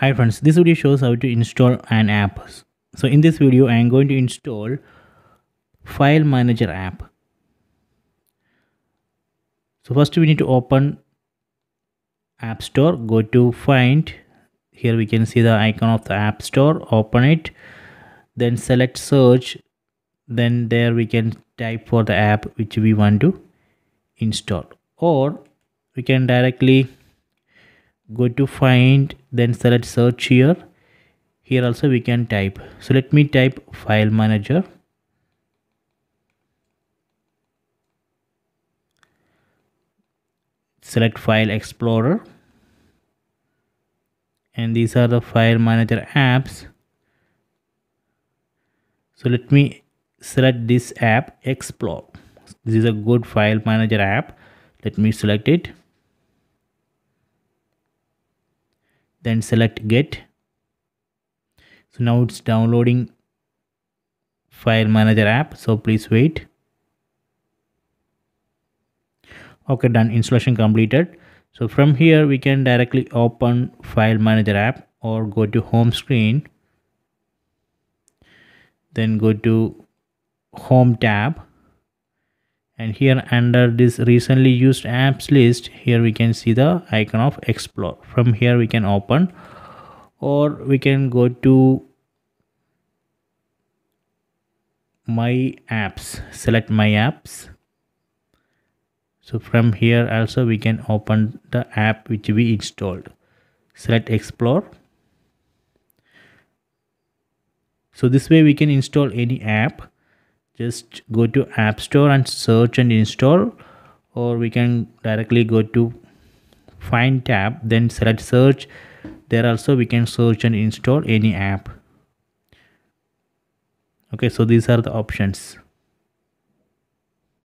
Hi friends, this video shows how to install an app. So in this video, I am going to install File Manager app. So first we need to open App Store, go to Find. Here we can see the icon of the App Store, open it. Then select search. Then there we can type for the app which we want to install. Or we can directly go to find then select search here. Here also we can type. So let me type file manager. Select file explorer. And these are the file manager apps. So let me select this app explore. This is a good file manager app. Let me select it then select get. So now it's downloading file manager app. So please wait. Okay done. Installation completed. So from here we can directly open file manager app or go to home screen then go to home tab and here under this recently used apps list here we can see the icon of explore. From here we can open or we can go to my apps. Select my apps. So from here also we can open the app which we installed. Select explore. So this way we can install any app just go to app store and search and install or we can directly go to find tab then select search. There also we can search and install any app. Okay so these are the options